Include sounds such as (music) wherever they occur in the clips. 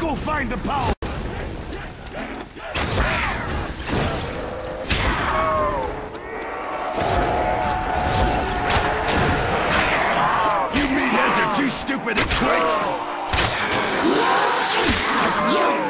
go find the power! You meatheads are too stupid to quit! You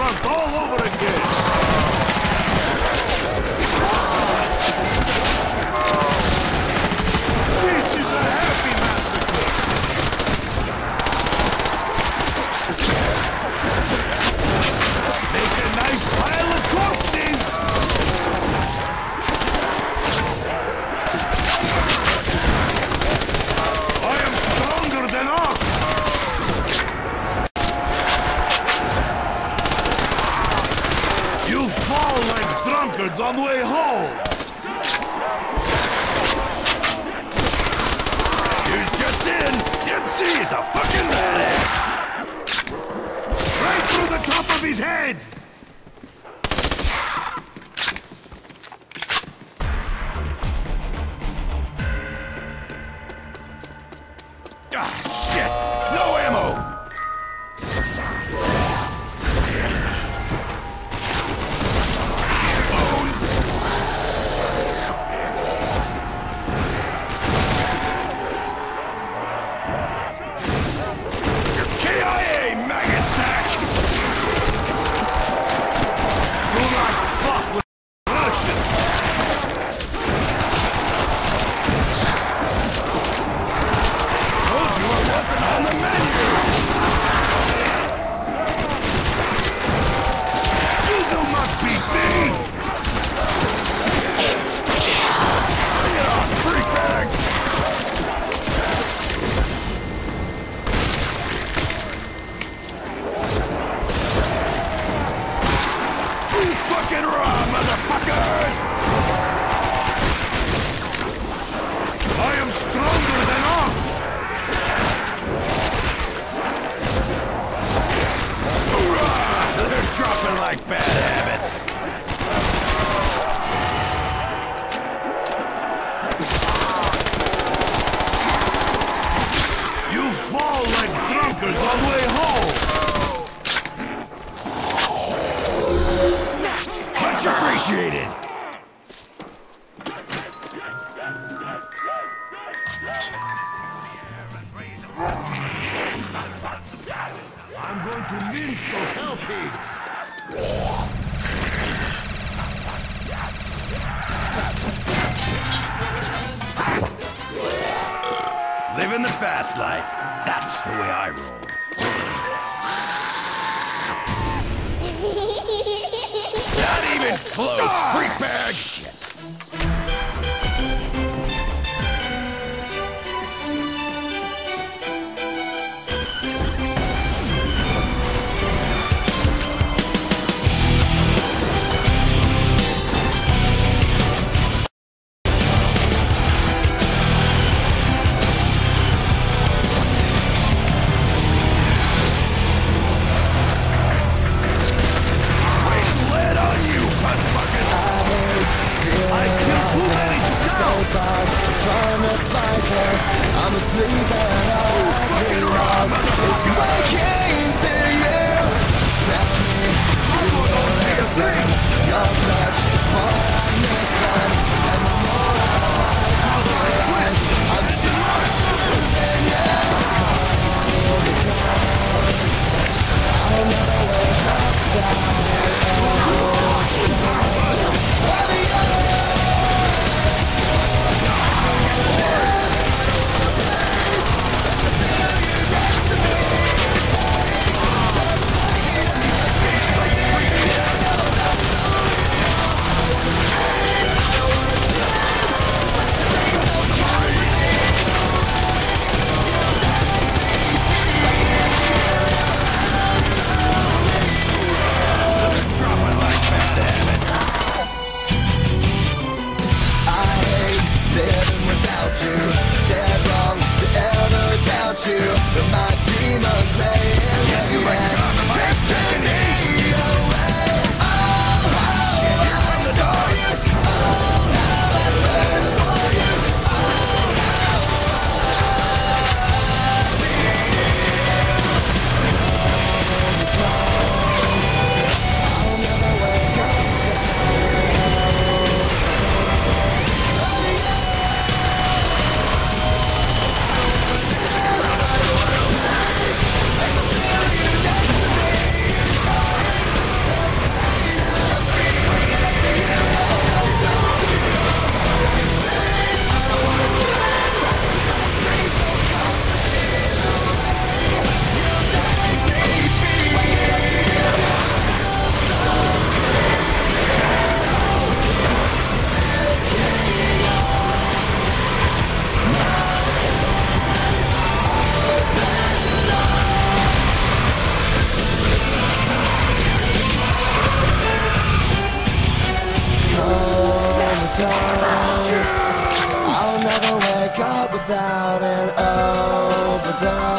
all over again. birds on the way home. Here's just in, Dempsey is a fucking badass. Right through the top of his head. like drunkards on the way home. Much appreciated. (laughs) Not even close, freak bag! Shit. Because I'm asleep and all I dream of is waking to you Tell me, you won't listen Your touch is mine. never wake up without an overdose.